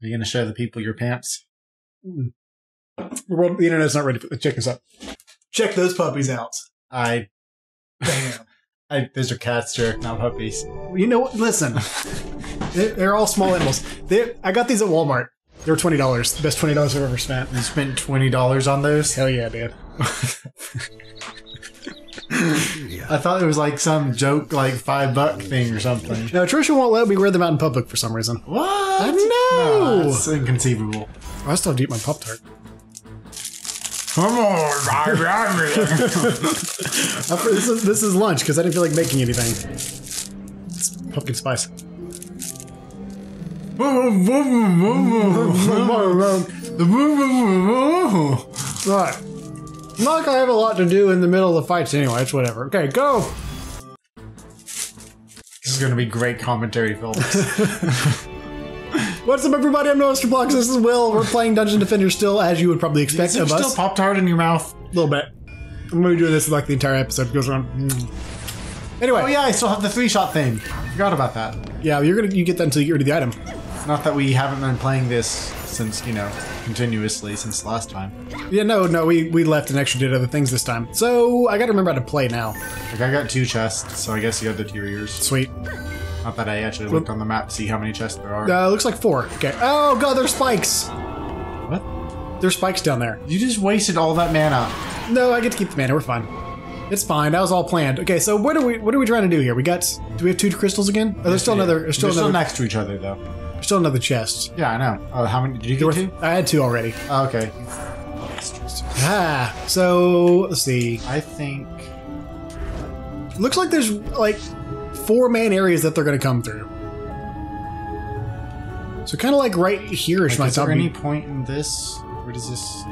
you gonna show the people your pants? The world, the internet's not ready for check this out. Check those puppies out. I, Damn. I those are cats, Jerk, not puppies. you know what? Listen, they're, they're all small animals. They, I got these at Walmart. They were twenty dollars. The best twenty dollars I've ever spent. You spent twenty dollars on those. Hell yeah, dude. I thought it was like some joke, like five buck thing or something. No, Trisha won't let me wear them out in public for some reason. What? I know. No, that's inconceivable. Oh, I still have to eat my Pop Tart. Come on, This is, this is lunch because I didn't feel like making anything. It's pumpkin spice. Alright. Not like I have a lot to do in the middle of the fights anyway. It's whatever. Okay, go! This is gonna be great commentary, folks. What's up, everybody? I'm Noah Blocks. This is Will. We're playing Dungeon Defender still, as you would probably expect Is of still us. Pop Tart in your mouth? A little bit. I'm gonna be doing this like the entire episode goes on. Mm. Anyway, Oh yeah, I still have the three shot thing. Forgot about that. yeah, you're gonna you get that until you get rid of the item. Not that we haven't been playing this since you know continuously since last time. Yeah, no, no, we we left and actually did other things this time. So I gotta remember how to play now. Like I got two chests, so I guess you have the two ears. Sweet. Not that I actually looked on the map to see how many chests there are. Uh, looks like four. Okay. Oh god, there's spikes. What? There's spikes down there. You just wasted all that mana. No, I get to keep the mana. We're fine. It's fine. That was all planned. Okay, so what are we what are we trying to do here? We got do we have two crystals again? Oh, there's still another. There's still They're still next to each other though. There's still another chest. Yeah, I know. Oh, how many did you get two? I had two already. Oh, okay. Ah, so let's see. I think Looks like there's like four main areas that they're going to come through. So kind of like right here is like, my is there any point in this? Where does this?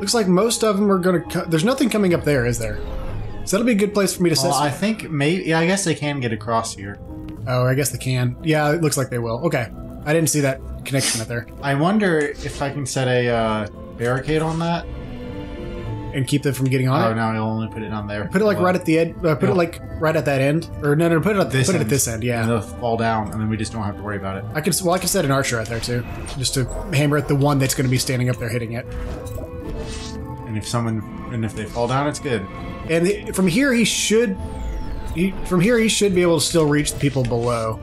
Looks like most of them are going to. There's nothing coming up there, is there? So that'll be a good place for me to set. Well, I think maybe. Yeah, I guess they can get across here. oh, I guess they can. Yeah, it looks like they will. Okay, I didn't see that connection up there, I wonder if I can set a uh, barricade on that. and keep them from getting on it? Oh it. no, I'll only put it on there. Put it like Well, right at the end. Uh, put Yeah. it like right at that end, or no, no, put it at this put it end. at this end. and Yeah, they'll fall down, and then we just don't have to worry about it. I could. Well, I could set an archer right there too, just to hammer at the one that's going to be standing up there hitting it. And if someone, and if they fall down, it's good. And the, from here, he should. He, from here, he should be able to still reach the people below.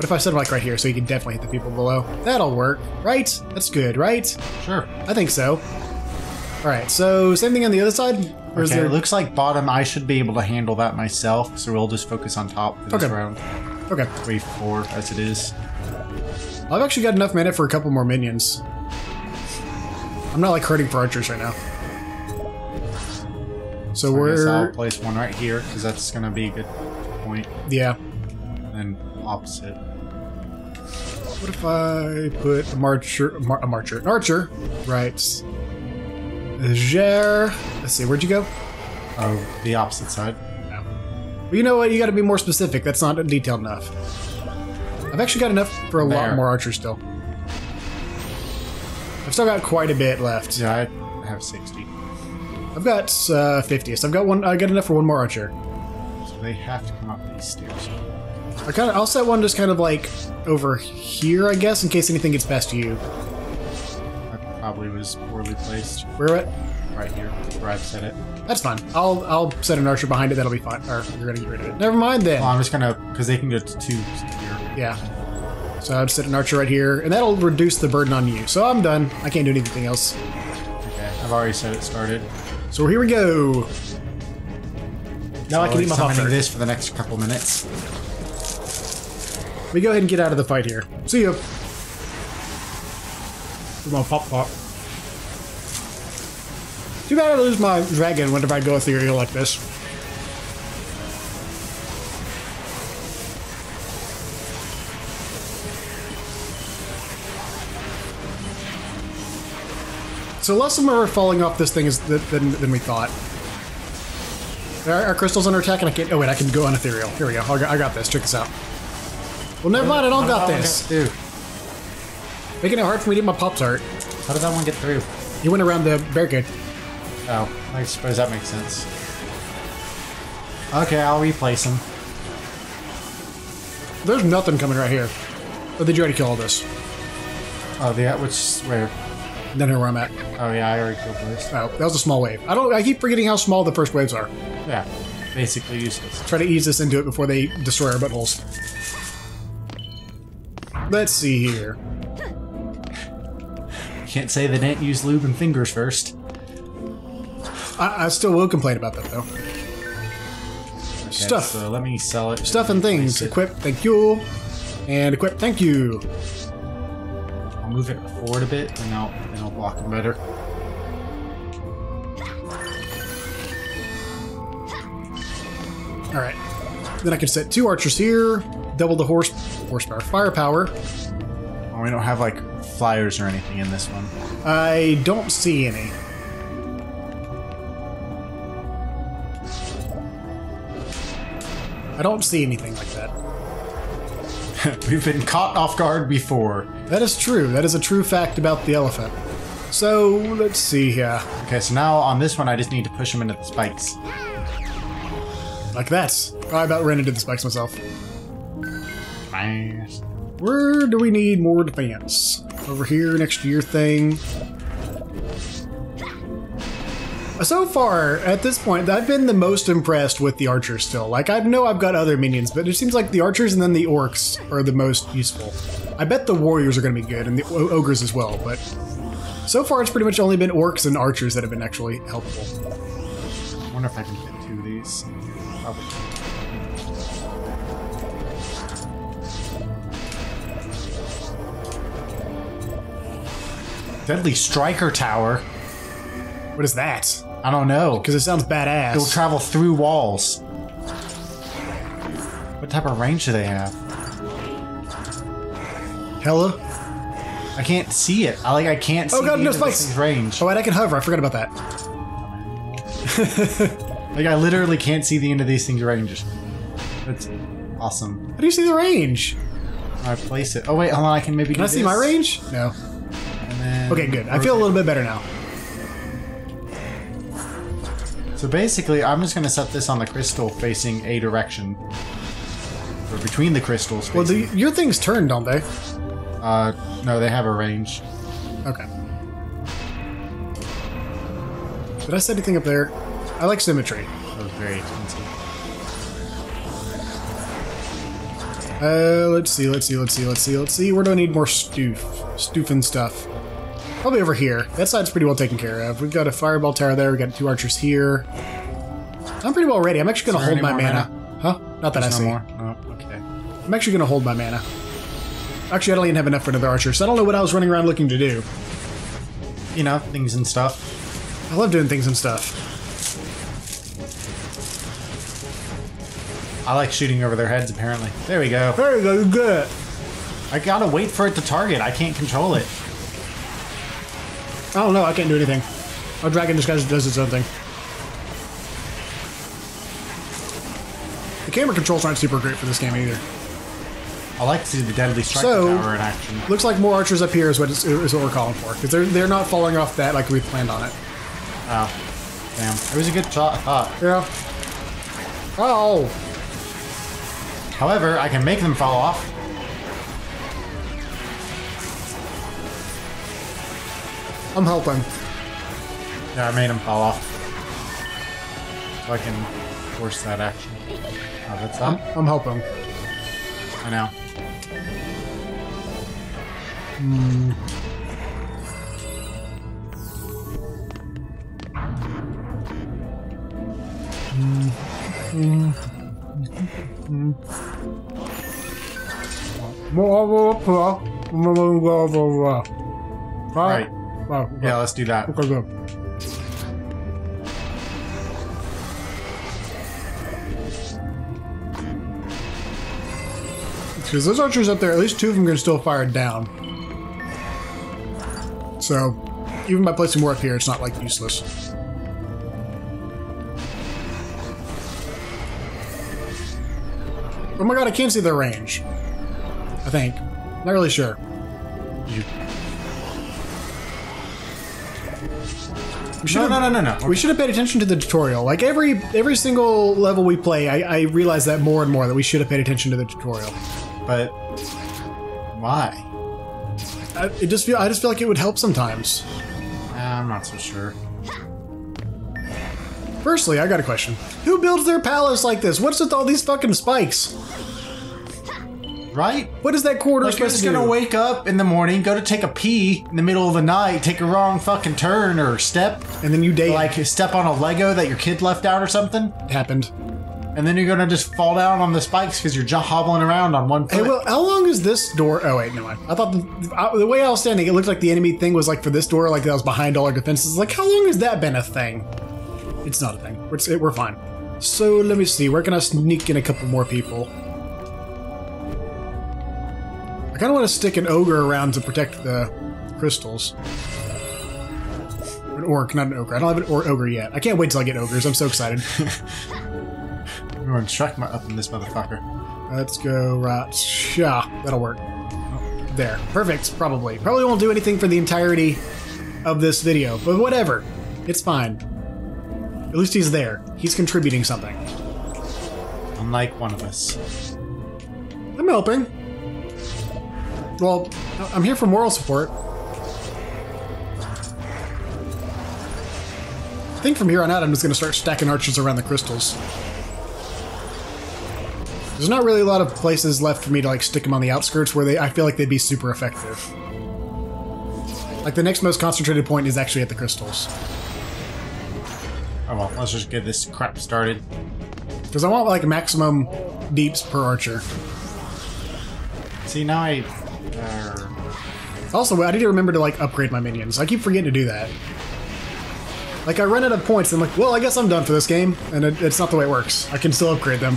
What if I set him like right here, so he can definitely hit the people below? That'll work, right? That's good, right? Sure. I think so. All right, so same thing on the other side. Or is Okay, there? it looks like bottom. I should be able to handle that myself, so we'll just focus on top for this Okay. round. Okay, Wave four, as it is. I've actually got enough mana for a couple more minions. I'm not like hurting for archers right now. So, So I guess I'll place one right here because that's going to be a good point. yeah. And then opposite. What if I put a marcher, a, mar- a marcher, an archer, right? There. Let's see, where'd you go? Oh, the opposite side. Well, you know what? You got to be more specific. That's not detailed enough. I've actually got enough for a lot more archers still. I've still got quite a bit left. Yeah, I have 60. I've got uh, 50, so I've got one. I got enough for one more archer. So they have to come up these stairs. I kind of. I'll set one just kind of like over here, I guess, in case anything gets past you. That probably was poorly placed. Where at? Right here, where I've set it. That's fine. I'll I'll set an archer behind it. That'll be fine. Or you're gonna get rid of it. Never mind then. Well, I'm just gonna, because they can go to two here. Yeah. So I'd set an archer right here, and that'll reduce the burden on you. So I'm done. I can't do anything else. Okay, I've already set it started. So here we go. Now I So can I'll eat my be pop this for the next couple minutes. We go ahead and get out of the fight here. See you. Come on, pop pop. Too bad I lose my dragon whenever I go ethereal like this. So less of them are falling off this thing is th- than, than we thought. Our, our crystals under attack, and I can't. Oh wait, I can go on ethereal. Here we go. I got, I got this. Check this out. Well, never mind. I don't got this. Dude, Making it hard for me to get my pop tart. how did that one get through? He went around the barricade. Oh, I suppose that makes sense. Okay, I'll replace them. There's nothing coming right here. Oh, did you already kill all this? Oh, the which where? Then here where I'm at. Oh yeah, I already killed this. Oh, that was a small wave. I don't. I keep forgetting how small the first waves are. Yeah, basically useless. Try to ease us into it before they destroy our buttholes. Let's see here. Can't say they didn't use lube and fingers first. I, I still will complain about that though. Okay, Stuff. So let me sell it. Stuff and things. It. Equip. Thank you. And equip. Thank you. I'll move it forward a bit, and I'll then I'll block them better. All right. Then I can set two archers here. Double the horse horsepower, firepower. Oh, we don't have like flyers or anything in this one. I don't see any. I don't see anything like that. We've been caught off guard before. That is true. That is a true fact about the elephant. So let's see here. Okay, so now on this one, I just need to push him into the spikes. Like that. I about ran into the spikes myself. Where do we need more defense? Over here next to your thing. So far, at this point, I've been the most impressed with the archers still. Like, I know I've got other minions, but it seems like the archers and then the orcs are the most useful. I bet the warriors are going to be good, and the ogres as well, but so far it's pretty much only been orcs and archers that have been actually helpful. I wonder if I can fit two of these. Probably. Deadly Striker Tower. What is that? I don't know. Because it sounds badass. It'll travel through walls. What type of range do they have? Hello? I can't see it. I like I can't oh, see Oh god, the no spikes! range. Oh, wait, I can hover. I forgot about that. Like I literally can't see the end of these things' ranges. That's awesome. How do you see the range? I place it. Oh wait, hold on. I can maybe. Can I see my range? No. And then Okay, good. I feel a little bit better now. So basically, I'm just gonna set this on the crystal facing a direction, or between the crystals. Well, the, your thing's turn, don't they? uh, no, they have a range. Okay. Did I set anything up there? I like symmetry. That was very expensive. Uh, let's see, let's see, let's see, let's see, let's see. Where do I need more stoof? Stoof and stuff. Probably over here. That side's pretty well taken care of. We've got a fireball tower there. We've got two archers here. I'm pretty well ready. I'm actually going to hold my any mana. Huh? Not that There's I no see. more. Oh, okay. I'm actually going to hold my mana. Actually, I don't even have enough for another archer, so I don't know what I was running around looking to do. You know, things and stuff. I love doing things and stuff. I like shooting over their heads. Apparently, there we go. There we go, good. I gotta wait for it to target. I can't control it. Oh, I don't know, I can't do anything. Our dragon just does its own thing. The camera controls aren't super great for this game either. I like to see the deadly strike So- tower in action. Looks like more archers up here is what, is, is what we're calling for. Because they're, they're not falling off that like we planned on it. Oh, damn! It was a good shot. I thought. Yeah. Oh! However, I can make them fall off. I'm helping. Yeah, I made them fall off. So I can force that action. Oh, that's I'm, up. I'm helping. I know. Hmm. Hmm. Hmm. Right. Right. Wow. Yeah, let's do that. Okay, good. Because those archers up there, at least two of them can still fire down. So, even by placing more up here, it's not like useless. Oh my god, I can't see their range. I think. Not really sure. You- We should No, have- no, no, no, no. We should have paid attention to the tutorial. Like every every single level we play, I, I realize that more and more that we should have paid attention to the tutorial. But why? I, it just feel I just feel like it would help sometimes. Uh, I'm not so sure. Firstly, I got a question. Who builds their palace like this? What's with all these fucking spikes? Right? What is that corridor Like supposed to do? gonna wake up in the morning, go to take a pee in the middle of the night, take a wrong fucking turn or step, and then you date like step on a Lego that your kid left out or something, It happened. and then you're gonna just fall down on the spikes because you're just hobbling around on one foot. Hey, well, how long is this door? Oh wait, no mind. I thought the, uh, the way I was standing, it looked like the enemy thing was like for this door, like that was behind all our defenses. Like, how long has that been a thing? It's not a thing. We're, it, we're fine. So let me see. Where can I sneak in a couple more people? I kind of want to stick an ogre around to protect the crystals. An orc, not an ogre. I don't have an or- ogre yet. I can't wait till I get ogres. I'm so excited. I'm going to strike my up in this motherfucker. Let's go right. Yeah, that'll work. Oh, there. Perfect, probably. Probably won't do anything for the entirety of this video, but whatever. It's fine. At least he's there. He's contributing something. Unlike one of us. I'm helping. Well, I'm here for moral support. I think from here on out, I'm just going to start stacking archers around the crystals. There's not really a lot of places left for me to like stick them on the outskirts where they I feel like they'd be super effective. Like the next most concentrated point is actually at the crystals. Oh well, let's just get this crap started. Because I want like maximum deeps per archer. See, now I. Uh, Also, I need to remember to like upgrade my minions. I keep forgetting to do that. Like I run out of points, and I'm like, well, I guess I'm done for this game, and it, it's not the way it works. I can still upgrade them.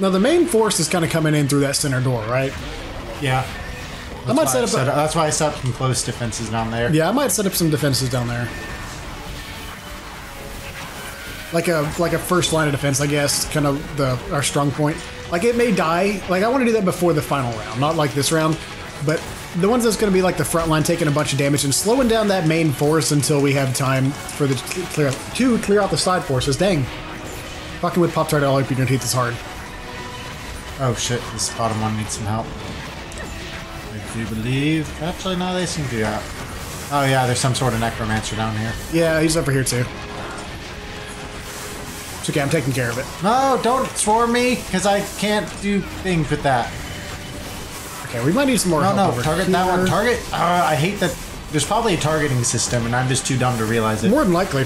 Now the main force is kind of coming in through that center door, right? yeah. I might That's set why up. set A, That's why I set up some close defenses down there. yeah, I might set up some defenses down there. Like a like a first line of defense, I guess, kind of the our strong point. Like it may die. Like I want to do that before the final round, not like this round, but the ones that's going to be like the front line taking a bunch of damage and slowing down that main force until we have time for the clear to clear out the side forces. Dang, fucking with pop tart all up in your teeth is hard. Oh shit, this bottom one needs some help. I do believe. Actually, no, they seem to have. Oh yeah, there's some sort of necromancer down here. Yeah, he's over here too. It's okay, I'm taking care of it. No, don't swarm me, because I can't do things with that. Okay, we might need some more No, help. no, target that one. Target. Uh, I hate that. There's probably a targeting system, and I'm just too dumb to realize it. More than likely.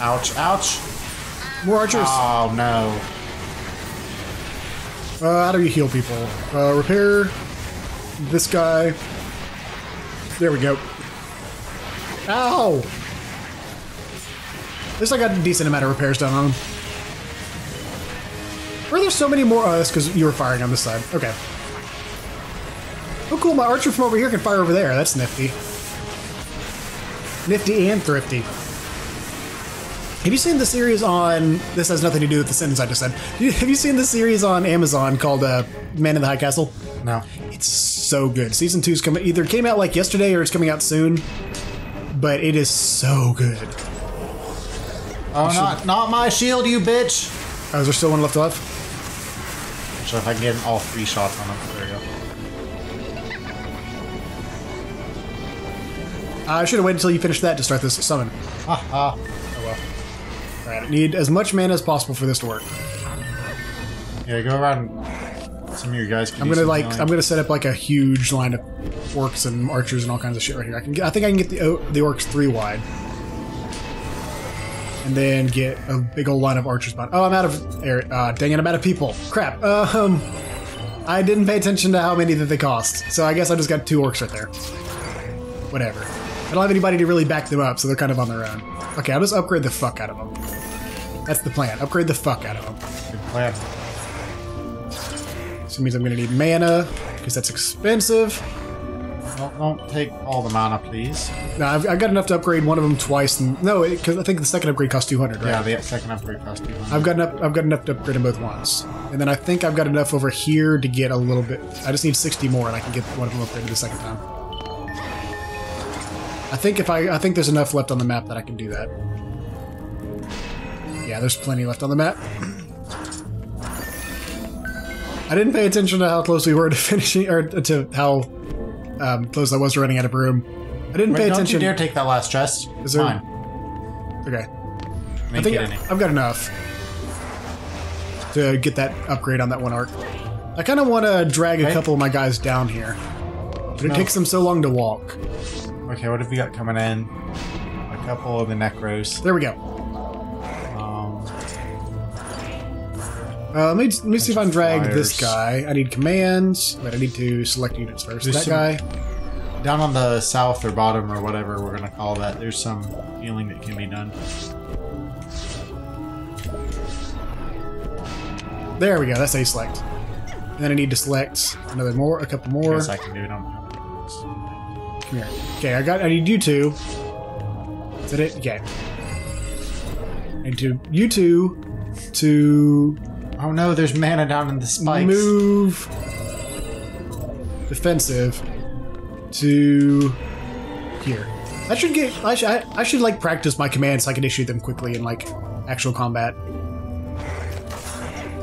Ouch, ouch. More archers. Oh no. Uh, how do you heal people? Uh, repair this guy. There we go. Ow! At least I got a decent amount of repairs done on him. Are there so many more? Oh, that's because you were firing on this side. Okay. Oh, cool. My archer from over here can fire over there. That's nifty. Nifty and thrifty. Have you seen the series on? This has nothing to do with the sentence I just said. Have you seen the series on Amazon called uh, Man in the High Castle? No. It's so good. Season two's coming. Either came out like yesterday or it's coming out soon. But it is so good. Oh, not not my shield, you bitch. Oh, is there still one left left? So if I can get all three shots on him, there we go. I should have waited until you finished that to start this summon. Ha ha. Well. Alright, I need as much mana as possible for this to work. Yeah, go around. Some of your guys can I'm gonna like healing. I'm gonna set up like a huge line of orcs and archers and all kinds of shit right here. I can get, I think I can get the the orcs three wide, and then get a big old line of archers behind. Oh, I'm out of air. Uh, dang it, I'm out of people. Crap. Um, I didn't pay attention to how many that they cost, so I guess I just got two orcs right there. Whatever. I don't have anybody to really back them up, so they're kind of on their own. Okay, I'll just upgrade the fuck out of them. That's the plan. Upgrade the fuck out of them. Good plan. So it means I'm gonna need mana because that's expensive. Don't, don't take all the mana, please. No, I've, I've got enough to upgrade one of them twice. And, no, because I think the second upgrade costs 200, right? Yeah, the second upgrade cost 200. I've got enough. I've got enough to upgrade them both once, and then I think I've got enough over here to get a little bit. I just need 60 more, and I can get one of them upgraded the second time. I think if I, I think there's enough left on the map that I can do that. Yeah, there's plenty left on the map. I didn't pay attention to how close we were to finishing, or to how um, close I was to running out of room. I didn't Wait, pay don't attention. you dare take that last chest. Is there- Mine. Okay, I I think I've got enough to get that upgrade on that one arc. I kind of want to drag a couple of my guys down here, but it No. takes them so long to walk. Okay, what have we got coming in? A couple of the Necros. There we go. Uh, let me let me see if I can drag Flyers. this guy. I need commands, but I need to select units first. There's that some- guy. down on the south or bottom or whatever we're gonna call that, there's some healing that can be done. There we go. That's a select. And then I need to select another more, a couple more. Guess I can do it on. Come here. Okay, I got. I need you two. Is that it? Okay. I need to you two to Oh no, there's mana down in the spikes. move defensive to here. I should get. I should. I, I should like practice my commands so I can issue them quickly in like actual combat.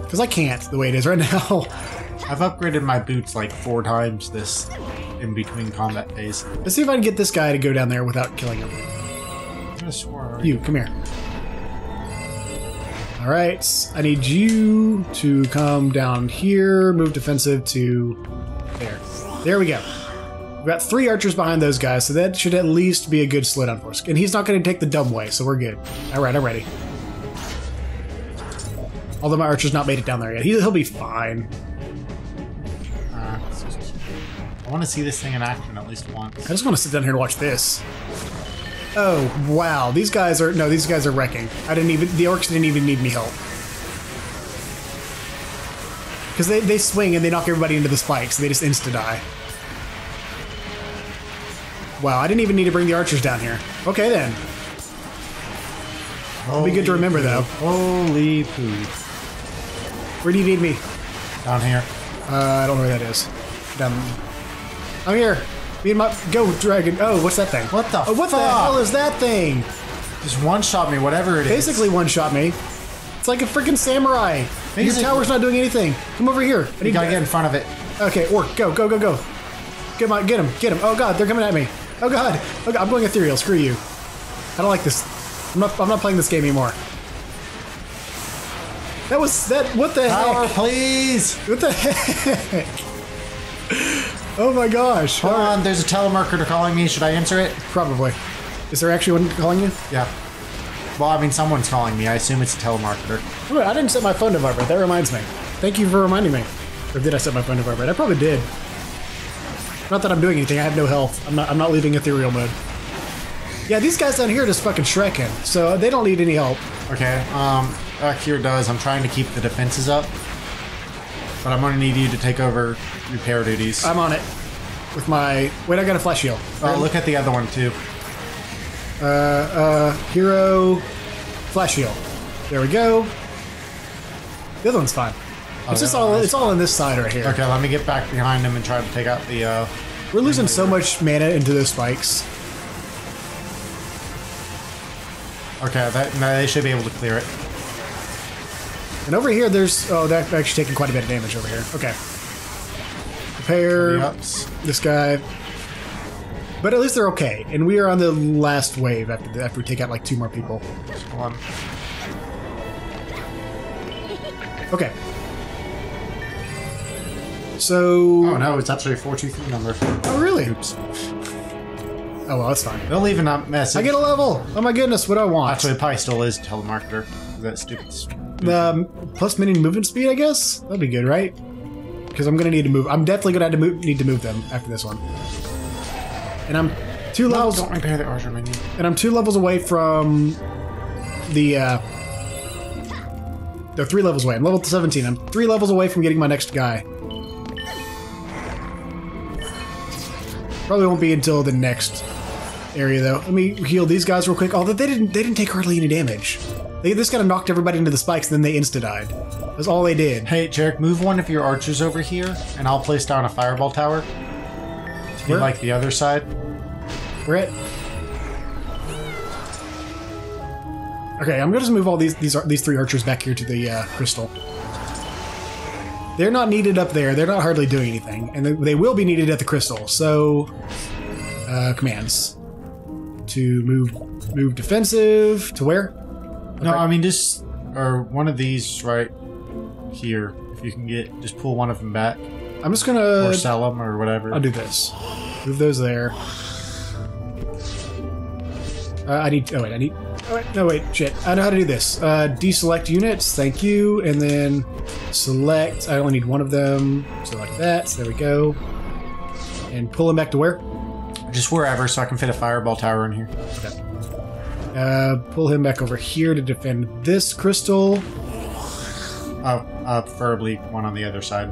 Because I can't the way it is right now. I've upgraded my boots like four times this in between combat phase. Let's see if I can get this guy to go down there without killing him. You, come here. All right, I need you to come down here, move defensive to there. There we go. We've got three archers behind those guys, so that should at least be a good slowdown for us. And he's not going to take the dumb way, so we're good. All right, I'm ready. Although my archer's not made it down there yet, he, he'll be fine. Uh, I want to see this thing in action at least once. I just want to sit down here and watch this. Oh wow, these guys are no, these guys are wrecking. I didn't even the orcs didn't even need me help because they they swing and they knock everybody into the spikes. They just insta die. Wow, I didn't even need to bring the archers down here. Okay then, it'll be good to remember though. Holy poo. Where do you need me? Down here. Uh, I don't know where that is. Down. I'm here. Me and my go dragon. Oh, what's that thing? What the Oh, what the hell is that thing? Just one shot me, whatever it is. basically one shot me. It's like a freaking samurai. Your tower's not doing anything. Come over here. I You gotta get in front of it. Okay, orc, go, go, go, go. Get him, get him, get him. Oh god, they're coming at me. Oh god. Oh god, I'm going ethereal. Screw you. I don't like this. I'm not. I'm not playing this game anymore. That was that. What the Power, heck? please! What the heck? Oh my gosh. Hold on, there's a telemarketer calling me. Should I answer it? Probably. Is there actually one calling you? Yeah. Well, I mean, someone's calling me. I assume it's a telemarketer. Oh, I didn't set my phone to vibrate. That reminds me. Thank you for reminding me. Or did I set my phone to vibrate? I probably did. Not that I'm doing anything. I have no health. I'm not. I'm not leaving ethereal mode. Yeah, these guys down here are just fucking shrekking, so they don't need any help. Okay, um, back here does. I'm trying to keep the defenses up. But I'm gonna need you to take over repair duties. I'm on it with my. Wait, I got a flash shield. oh, look at the other one, too. Uh, uh, hero, flash shield. There we go. The other one's fine. It's just all. It's all in this side right here. Okay, let me get back behind him and try to take out the, uh... We're losing so much mana into those spikes. Okay, that, no, they should be able to clear it. And over here, there's. Oh, they're actually taking quite a bit of damage over here. Okay. Repair this guy. But at least they're okay. And we are on the last wave after, the, after we take out like two more people. Hold on. Okay. So. Oh no, it's actually a 423 number. Oh, really? Oops. Oh, well, that's fine. They'll leave a message. I get a level! Oh my goodness, what do I want? Actually, it probably still is telemarketer. That stupid. Um, plus mini movement speed, I guess? That'd be good, right? Because I'm gonna need to move. I'm definitely gonna have to move, need to move them after this one. And I'm two No, levels, don't repair the archer menu. and I'm two levels away from the. uh... They're three levels away. I'm level 17. I'm three levels away from getting my next guy. Probably won't be until the next area though. Let me heal these guys real quick. Although they didn't they didn't take hardly any damage. They just kind of knocked everybody into the spikes and then they insta died. That's all they did. Hey, Jarek, move one of your archers over here, and I'll place down a fireball tower. To Where? like the other side. Brett. Okay, I'm gonna just move all these these these three archers back here to the uh, crystal. They're not needed up there. They're not hardly doing anything, and they, they will be needed at the crystal. So, uh, commands to move move defensive to where? No, I mean just or one of these right here. If you can get, just pull one of them back I'm just gonna or sell them or whatever. I'll do this. Move those there. Uh, I need. Oh wait, I need. Oh wait, no wait, shit. I know how to do this. Uh, deselect units. Thank you, and then select. I only need one of them. Select that. So there we go. And pull them back to where? Just wherever, so I can fit a fireball tower in here. Okay. Uh, pull him back over here to defend this crystal. Oh, uh, preferably one on the other side.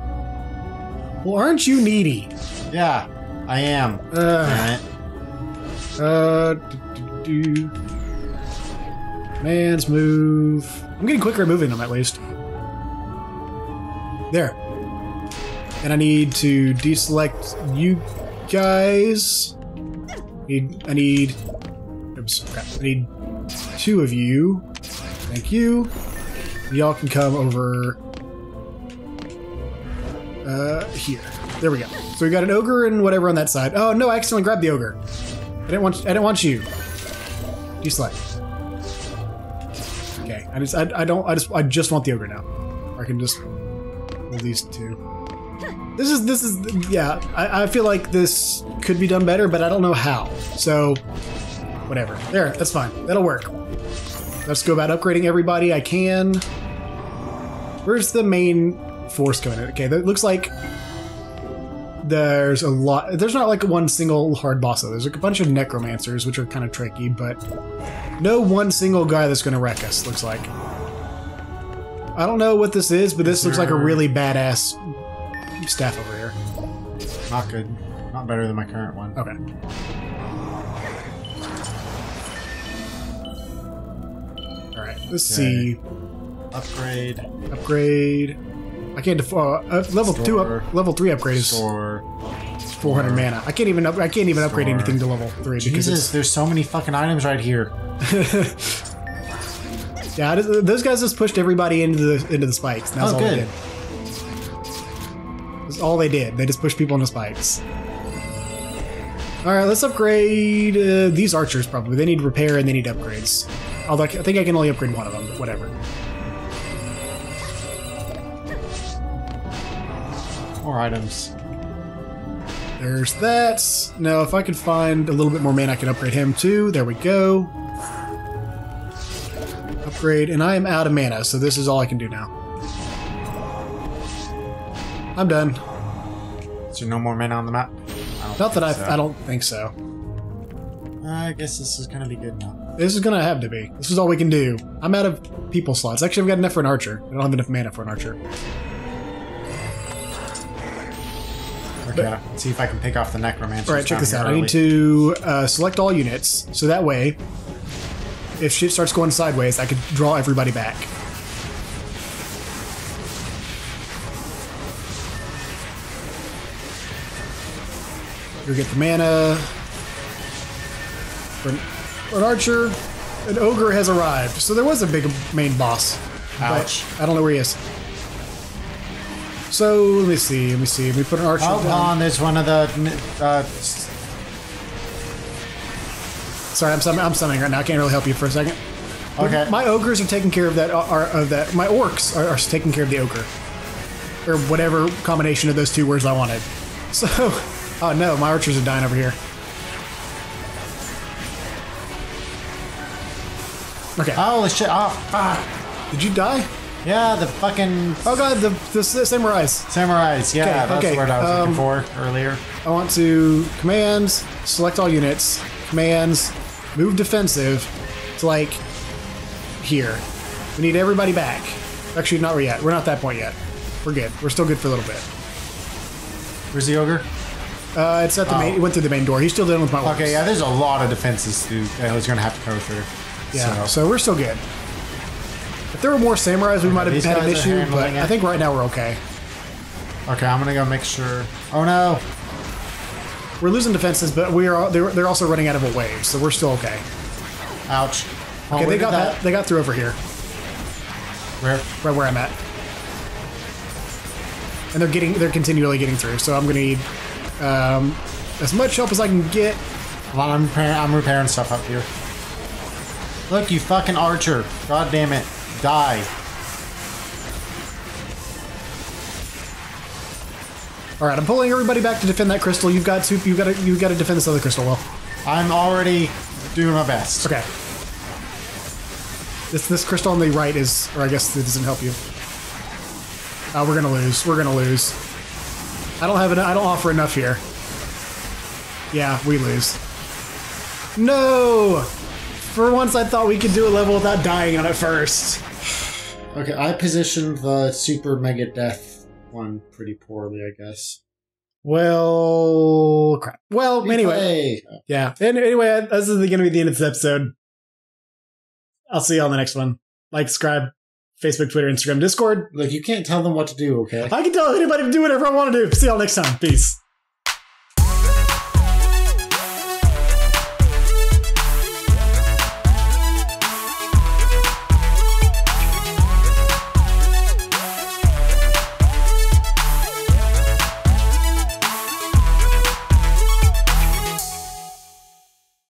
Well, aren't you needy? Yeah, I am. Uh. Uh, do, do, do. Man's move. I'm getting quicker at moving them at least. There. And I need to deselect you guys. Need I need. Oops, crap. I need two of you. Thank you. Y'all can come over. Uh, here. There we go. So we got an ogre and whatever on that side. Oh no! I accidentally grabbed the ogre. I didn't want. I didn't want you. Deselect. Okay. I just. I, I don't. I just. I just want the ogre now. I can just. These two. This is. This is. Yeah. I, I feel like this could be done better, but I don't know how. So. Whatever. There. That's fine. That'll work. Let's go about upgrading everybody I can. Where's the main force going? Okay. That looks like there's a lot there's not like one single hard boss though there's like a bunch of necromancers which are kind of tricky but no one single guy that's going to wreck us looks like i don't know what this is but this Is looks like a really badass staff over here Not good. Not better than my current one. okay let's see Upgrade. upgrade i can't def- uh, uh, level two up level three upgrades. Store. 400 mana i can't even up- i can't even upgrade Store. anything to level three because Jesus, it's there's so many fucking items right here. Yeah, those guys just pushed everybody into the into the spikes. That's Oh, all they did. That's all they did. They just pushed people into spikes. All right, let's upgrade uh, these archers. Probably they need repair and they need upgrades. Although I think I can only upgrade one of them. But whatever. More items. There's that. Now, if I could find a little bit more mana, I can upgrade him too. There we go. Upgrade, and I am out of mana, so this is all I can do now. I'm done. Is there no more mana on the map? Not that I, so. I don't think so. I guess this is gonna be good now. This is gonna have to be. This is all we can do. I'm out of people slots. Actually, I've got enough for an archer. I don't have enough mana for an archer. Okay. Let's see if I can pick off the necromancer. All right, check this out. I need to uh, select all units, so that way, if shit starts going sideways, I could draw everybody back. You'll get the mana. An, archer, an ogre has arrived. So there was a big main boss. Ouch. I don't know where he is. So let me see. Let me see. Let me put an archer Hold down. on, there's one of the. Uh, Sorry, I'm summoning, I'm summoning right now. I can't really help you for a second. okay. My ogres are taking care of that. Are of that? My orcs are, are taking care of the ogre, or whatever combination of those two words I wanted. So, oh no, my archers are dying over here. Okay, Holy shit! Oh fuck! did you die? Yeah, the fucking Oh god, the the, the samurais. samurais. Yeah, Okay, that's okay, the word I was um, looking for earlier. I want to commands, select all units, commands, move defensive to like here. We need everybody back. Actually, not yet. We're not at that point yet. We're good. We're still good for a little bit. Where's the ogre? Uh, it's at the main. It went through the main door. He's still dealing with my. Okay, yeah, there's a lot of defenses that I was gonna have to go through. Yeah, So, so we're still good. If there were more samurais, we might have had an issue, but handling I think right now we're okay. okay, I'm gonna go make sure. Oh no! We're losing defenses, but we are they're, they're also running out of a wave, so we're still okay. Ouch! Oh, Okay, they got that-. They got through over here, Where? right where I'm at, and they're getting they're continually getting through. So I'm gonna need um, as much help as I can get. On, I'm repairing, I'm repairing stuff up here. Look, you fucking archer. God damn it. Die. All right, I'm pulling everybody back to defend that crystal. You've got to you've got to you've got to defend this other crystal. Well, I'm already doing my best. okay. This this crystal on the right is, or I guess it doesn't help you. Uh, we're gonna lose. We're gonna lose. I don't have an. I don't offer enough here. Yeah, we lose. No. For once, I thought we could do a level without dying on it first. Okay, I positioned the super mega death one pretty poorly, I guess. Well, crap. Well, anyway, yeah. And anyway, this is going to be the end of this episode. I'll see y'all on the next one. Like, subscribe, Facebook, Twitter, Instagram, Discord. Look, you can't tell them what to do, okay? I can tell anybody to do whatever I want to do. See y'all next time. Peace.